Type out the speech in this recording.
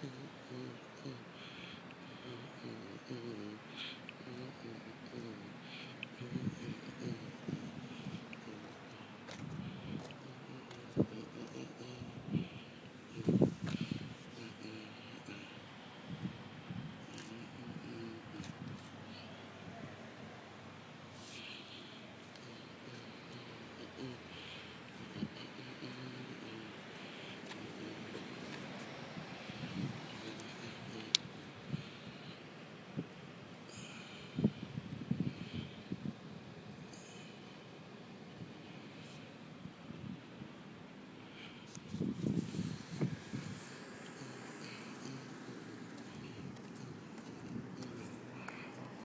E E